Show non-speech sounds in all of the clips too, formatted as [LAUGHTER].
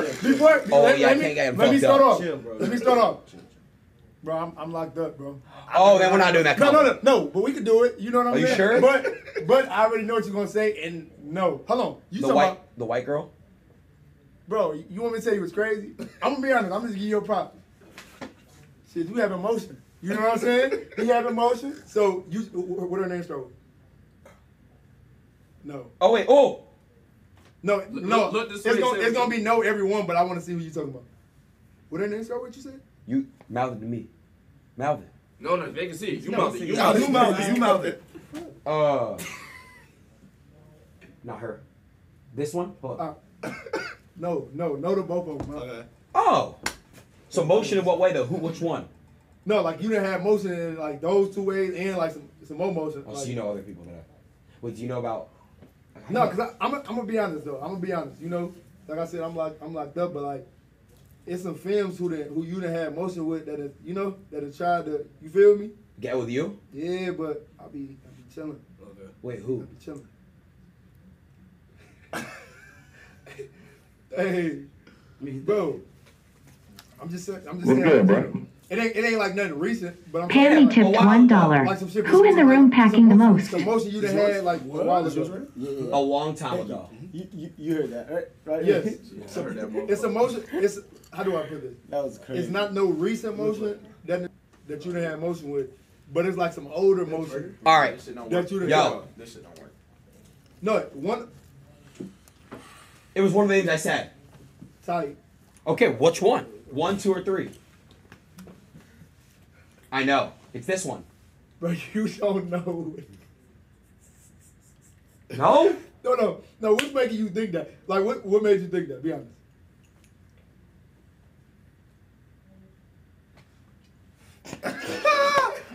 [LAUGHS] Before, Oh, let, yeah, let me, can't get him let me start up. off. Chill, bro. Let me start off. Bro, I'm, I'm locked up, bro. Oh, then we're not doing that. No, no, no, no. But we can do it. You know what I'm Are you saying? sure? But, but I already know what you're gonna say, and no. Hold on. You The talking white, about, the white girl. bro? You want me to tell you what's crazy? I'm gonna be honest. I'm just gonna give you a prop. Shit, you have emotion. You know what I'm saying? You have emotion. So you, wh- what her name start with? No, Oh wait. Oh. No, no. look this it's gonna, it's gonna be no everyone, but I want to see who you talking about. What her name start with? You said? You mouthed to me. Mouthed. No, no, they can see. You No, mouth it. You no, mouth you it. mouth it. You mouth [LAUGHS] it. Uh. Not her. This one. Hold on. Uh, [COUGHS] no, no, no to both of them. Okay. Oh. So motion in what way though? Who? Which one? No, like you didn't have motion in like those two ways and like some some more motion. Oh, like, so you know other people that. Wait, do you know about? No, cause I, I'm I'm gonna be honest though. I'm gonna be honest. You know, like I said, I'm like I'm locked up, but like it's some films who that who you done had motion with that is you know that have tried to you feel me? Get with you? Yeah, but I be I be chilling. Okay. Wait, who? I who? be chilling. [LAUGHS] hey, bro. I'm just saying. I'm just What's saying. good, bro? It ain't it ain't like nothing recent, but I'm Perry saying, like, tipped a while one ago, like Who in the room some packing the motion- most? Some motion you done had like a while ago. A long time ago. You, you, you heard that, right? Right? Yes. [LAUGHS] I heard that. It's a motion. It's how do I put this? That was crazy. It's not no recent motion that that you done had motion with, but it's like some older motion All right. This shit don't that work. you done. Yo. This shit don't work. No, one It was one of the things I said. tight. Okay, which one? One, two, or three? I know. It's this one. But [LAUGHS] you don't know. No? [LAUGHS] No, no, no. What's making you think that? Like, what what made you think that? Be honest. [LAUGHS]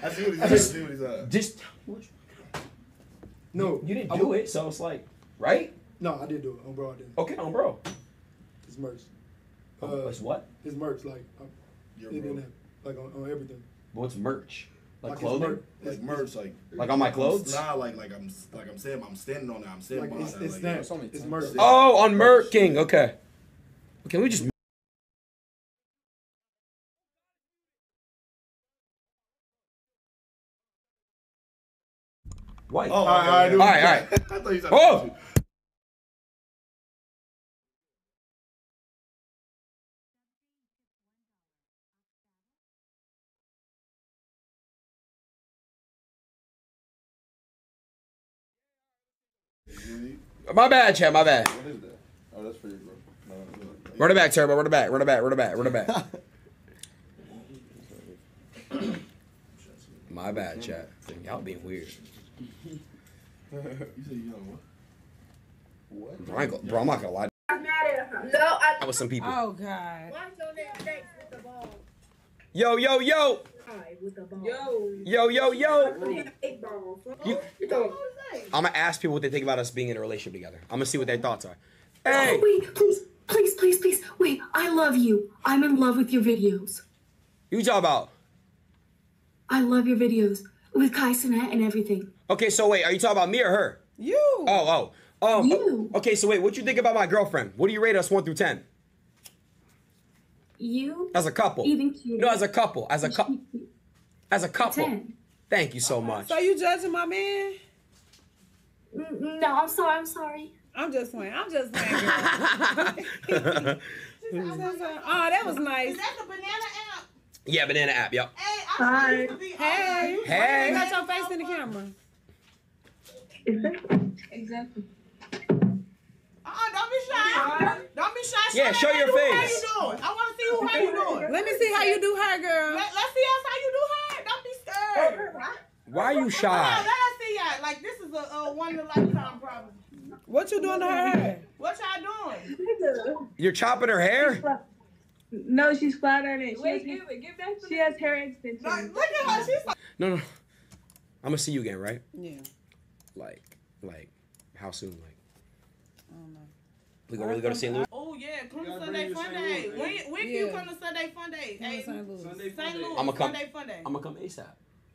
I see what he's I see what he's. Just. No, You didn't I do it, so it's like. Right? No, I did do it. On bro, I didn't. Okay, on bro. His merch. Uh, it's what? his merch, like, um, Your it bro. didn't have, like on, on everything. What's merch? Like, his clothing? merch- Like merch, like Like on my clothes? Nah, like like I'm like I'm saying I'm standing on that. I'm standing Like by it's, that. it's like, stamped. it's only It's merch. Oh, on Merch King. Okay. Can we just. Mm-hmm. White. Oh, all right, all right. All right, all right. [LAUGHS] I thought you said. Oh! My bad, Chad. My bad. What is that? Oh, that's for you, bro. No, no, no. Run it back, Turbo. Run it back. Run it back. Run it back. Run it back. [LAUGHS] My bad, chat. Y'all being weird. You said you know what? What? Bro, I ain't go- bro, I'm not gonna lie. No, I. That was some people. Oh God. Why your next next with the ball? Yo, yo, yo, Alright, with the ball. Yo. yo, yo, yo. You- You know what I'm gonna ask people what they think about us being in a relationship together. I'm gonna see what their thoughts are. Oh, Hey, wait, please, please, please, please. Wait, I love you. I'm in love with your videos. you talk about? I love your videos with Kai Cenat and everything. Okay, so wait, are you talking about me or her? You. Oh, oh, um. You. Okay, so wait, what you think about my girlfriend? What do you rate us one through ten? You As a couple? even cute. No, as a couple. As a couple. As a couple. Ten. Thank you so much. So you judging my man? No, I'm sorry. I'm sorry. I'm just playing. I'm just playing. [LAUGHS] girl. [LAUGHS] oh, that was nice. Is that the banana app? yeah, banana app. Yep. Hey, I used to be Hey. You Hey. got your face in the camera. Exactly. Uh-uh, don't be shy. Don't be shy. Yeah, show your everybody How face. you doing? I want to see who how you doing. Let me see how you do her, girl. Let, let's see us how you do her. Don't be scared. Why are you Come on, shy? let us see y'all. Like this is a, a one in a lifetime problem. What you doing to her hair? What y'all doing? You're chopping her hair? No, she's flattering it. She, Wait, has, give it, give that she has hair extensions. Like, look at her. She's like, No, no. I'm gonna see you again, right? Yeah. Like, like, how soon? Like, I don't know. we gonna really go to St. Louis? oh yeah, come to gotta Sunday bring Fun your Day. When, when can you come to Sunday Fun Day? Hey, St. Louis. Sunday St. Fun Day. Louis. I'ma come- Sunday Fun Day. I'm gonna come ASAP.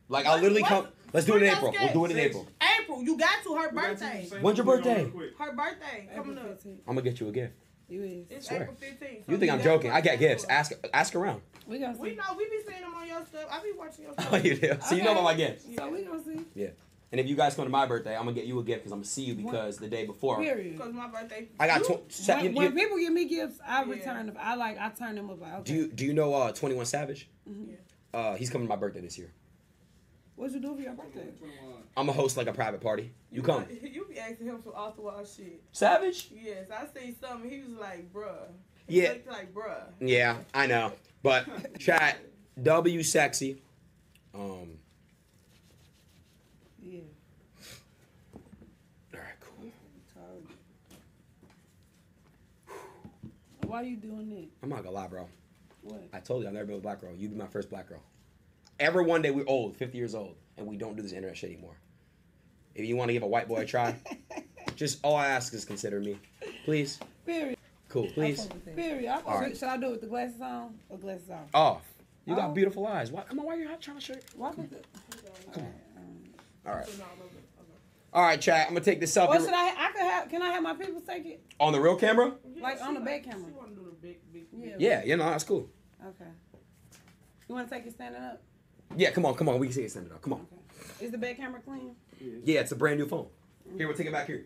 Like, I'll literally come. Let's do it in April. We'll do it in schedule? April. April, you got to her We got to birthday. St. When's your birthday? Her birthday coming up. I'm gonna get you a gift. You is. It's Swear. April 15th. You think I'm joking? I got gifts. Ask ask around. We gonna We know we be seeing them on your stuff. I be watching your [LAUGHS] Oh, you do. So you know about my gifts. So we gonna see. Yeah. And if you guys come to my birthday, I'm gonna get you a gift because I'm gonna see you because the day before Period. Because my birthday. I got. You- Tw- se- when, you- when you- people give me gifts, I Yeah. return them. I like I turn them up. Okay. do you do you know uh 21 Savage? Mm-hmm. Uh, he's coming to my birthday this year. What'd you do for your birthday? I'm gonna host like a private party. You come. [LAUGHS] You be asking him some off the wall shit. Savage? Yes, I see something. He was like, bruh. He Yeah. looked like, bruh. Yeah, I know. But [LAUGHS] chat W sexy. Um. Yeah. All right, cool. Why you doing that? I'm not gonna lie, bro. What? I told you I've never been with a black girl. You'd be my first black girl. Ever one day we're old, 50 years old, and we don't do this internet shit anymore. If you want to give a white boy a try, [LAUGHS] just all I ask is consider me, please. Period. Cool, please. Period. I, All right. Should I do it with the glasses on or glasses off? Off. You Oh. got beautiful eyes. Why? Come on, why are you not trying to show? Why put the? Come on. Uh, um, all right. No, no, no, no. All right, chat. I'm gonna take this Or selfie should I? I could have. Can I have my people take it? on the real camera. Yeah, Like on the back camera. She want to do the big, big, Yeah. Yeah, you know that's cool. Okay. You want to take it standing up? Yeah, come on, come on. We can see it standing up. Come on. Is the back camera clean? Yeah, it's a brand new phone. Here, we'll take it back here.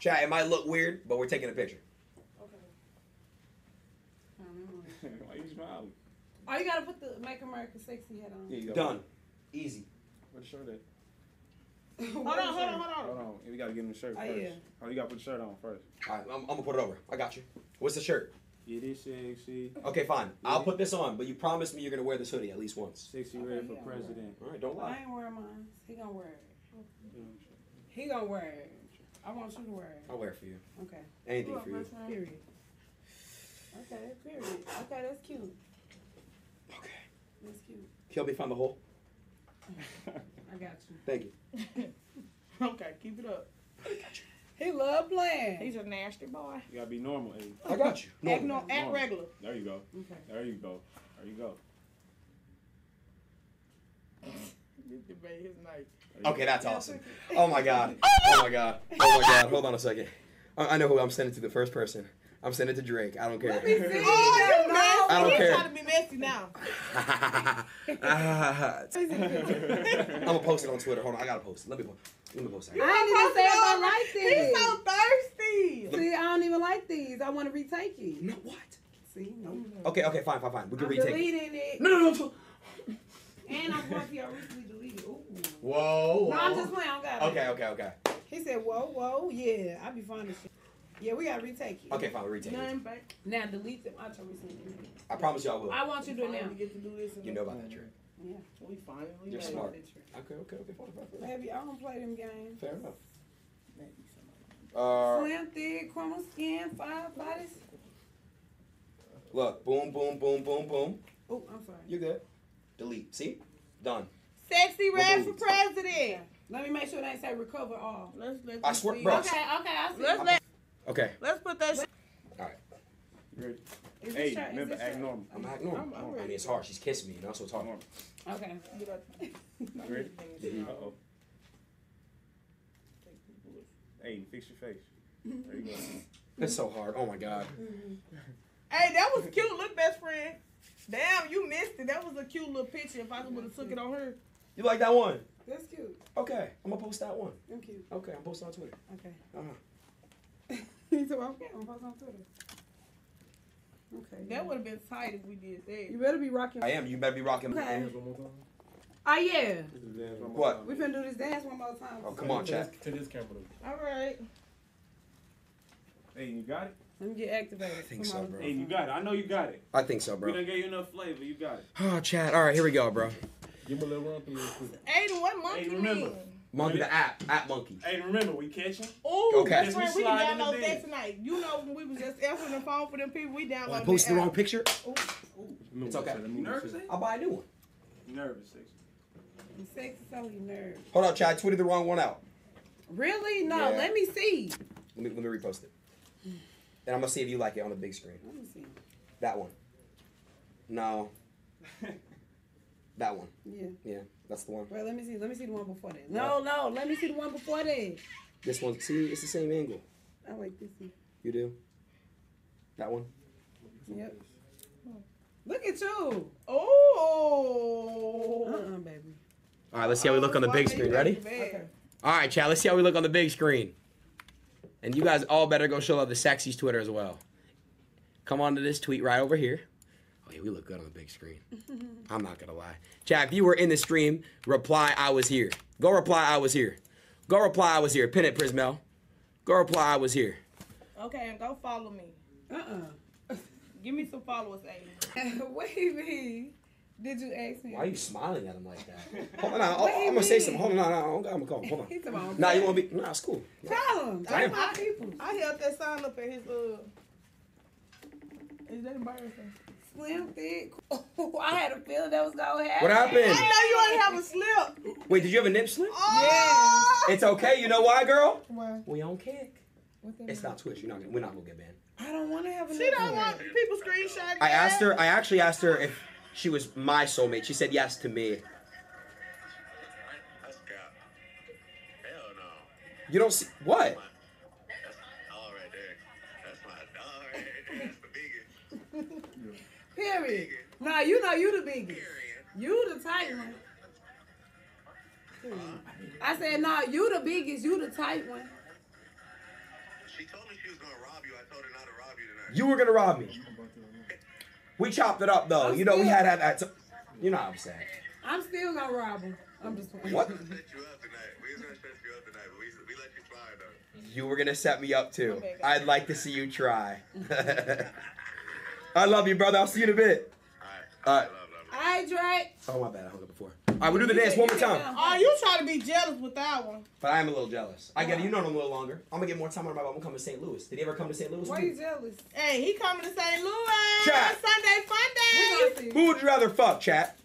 Chat. It might look weird, but we're taking a picture. Okay. Why you smiling? Oh, you gotta put the Make America Sexy head on. Here you go. Done. Easy. Put the shirt at. [LAUGHS] Hold on, hold on, hold on. Hold on. We gotta get him the shirt Oh, first. yeah. Oh, you gotta put the shirt on first. All right, I'm, I'm gonna put it over. I got you. What's the shirt? It is sexy. Okay, fine. I'll put this on, but you promised me you're gonna wear this hoodie at least once. Sexy Okay, ready for president. All right, don't lie. I ain't wearing mine. He gonna wear it. He gonna wear it. I want you to wear it. I'll wear it for you. Okay. Anything for you. Period. Okay. Period. Okay, that's cute. Okay. That's cute. Help me find the hole. I got you. Thank you. [LAUGHS] Okay, keep it up. He love playing. He's a nasty boy. You gotta be normal, I got you. Act, No. no, act Normal. regular. There you go. Okay. There you go. There you go. This debate his night. There you Okay, that's awesome. Oh my god. [LAUGHS] Oh, oh my god. Oh my god. Hold on a second. I, I know who I'm sending to the first person. I'm sending it to Drake. I don't care. Let me [LAUGHS] see. Oh, you that. I don't He's care. trying to be messy now. [LAUGHS] Ah. I'm gonna post it on Twitter. Hold on, I gotta post it. Let me post. Let me post it. I ain't even say if I like He's so thirsty. See, I don't even like these. I want to retake it. No, what? See, no. Okay, okay, fine, fine, fine. We can I'm retake it. deleting it. No, no, no. And I'm going to your recently deleted. Ooh. Whoa. No, I'm just playing. I got it. Okay, okay, okay. He said, whoa, whoa, yeah. I be finding shit. Yeah, we got to retake it. Okay, fine, we retake it. Nothing back. Now delete them out your recently deleted. I promise you I will. I want you to do it now. Finally get to do this. You know about that, Drake. Yeah. We finally You're made it. smart. Okay, okay, okay, fine, fine, fine. Baby, I don't play them games. Fair enough. Maybe somebody. Uh, Slim, thick, criminal skin, five bodies. look, boom, boom, boom, boom, boom. Oh, I'm sorry. You're good. Delete. See? Done. Sexy red for Removed. president. Let me make sure they say recover all. Let's let I swear- see. bro. Okay, okay, I see. Let's let Okay. let's put that. Shit. You ready? Is Hey, your- remember, act your- normal. I'm acting normal. I'm- I'm I ready. mean, it's hard. She's kissing me, you know, so it's hard. Normal. Okay. Get up. You ready? Uh oh. Hey, fix your face. There you go. [LAUGHS] It's so hard. Oh my god. [LAUGHS] Hey, that was cute. Look, best friend. Damn, you missed it. That was a cute little picture. If I would have took it on her. You like that one? That's cute. Okay. I'm gonna post that one. I'm cute. Okay, I'm posting on Twitter. Okay. Uh-huh. [LAUGHS] he said, well, okay, I'm post on Twitter. Okay. That would have been tight if we did that. You better be rocking. I am. You better be rocking. Okay. Hands one more time. Oh, yeah. What? We finna do this dance one more time. Oh, come on, To chat. To this camera. All right. Hey, you got it? Let me get activated. I think Come so, on. bro. Hey, you got it. I know you got it. I think so, bro. We bro. done gave you enough flavor. You got it. Ah, oh, chat. All right, here we go, bro. Give me a little run through real quick. Adin, what monkey Hey, remember. mean? Monkey the app. App monkey. Hey, remember, we catching? Ooh, Okay. best friend, Just we slide can in download that tonight. You know when we was just answering the phone for them people, we downloaded Oh, I posted the app. wrong picture. Move It's this okay. You nervous? side. eh? I'll buy a new one. You nervous, sexy? I'm sexy, so he nervous. Hold on, Chad. I tweeted the wrong one out. Really? No, Yeah. let me see. Let me let me repost it. And I'm gonna see if you like it on the big screen. Let me see. That one. No. [LAUGHS] that one. Yeah. Yeah, that's the one. Wait, let me see. Let me see the one before that. No, no, let me see the one before that. This one. See, it's the same angle. I like this one. You do. That one. Yep. Look at you. Oh. Uh-uh, baby. All right, let's see how we look on the big screen. Ready? Okay. All right, Chad. Let's see how we look on the big screen. And you guys all better go show love the Sexies Twitter as well. Come on to this tweet right over here. Oh yeah, we look good on the big screen. [LAUGHS] I'm not gonna lie. Chad, if you were in the stream, reply I was here. Go reply I was here. Go reply I was here. Pin it, Prismel. Go reply I was here. Okay, and go follow me. Uh-uh. [LAUGHS] Give me some followers, Adin. [LAUGHS] Wavy. Did you ask me? Why are you smiling at him like that? Hold on, I'm, I'm gonna say something. Hold on, no, no, I'm gonna call him. Hold on. He's about Nah, you wanna be? Nah, it's cool. Tell him. I am. That's my people. I held that sign up at his uh. Is that embarrassing? Slim thick. I had a feeling that was gonna happen. What happened? I know you ain't have a slip. Wait, did you have a nip slip? Oh. It's okay. You know why, girl? Why? We on kick. It's not Twitch. You're not. Gonna, we're not gonna get banned. I don't want to have a She don't want people screenshot. I asked her. I actually asked her if she was my soulmate. She said yes to me. That's cap. Hell no. You don't see what? Period. Nah, you know you the biggest. Period. You the tight one. I said, nah, you the biggest. You the tight one. She told me she was gonna rob you. I told her not to rob you tonight. You were gonna rob me. We chopped it up though. You know we had had that. T- you know what I'm saying. I'm still gonna rob him. I'm just playing. What? We was gonna set you up tonight. We was gonna set you up tonight, but we, we let you slide though. You were gonna set me up too. I'd like to see you try. [LAUGHS] I love you, brother. I'll see you in a bit. All All right. right. Love, love, love. All right, Drake. Oh my bad. I hung up before. All right, we'll do the dance one more time. Oh, you trying to be jealous with that one? But I am a little jealous. I get it. You know I'm a little longer. I'm gonna get more time on my mom. I'm coming to St. Louis. Did he ever come to St. Louis? Why you jealous? Hey, he coming to St. Louis. Chat. Sunday fun We day. Who would you rather fuck, chat?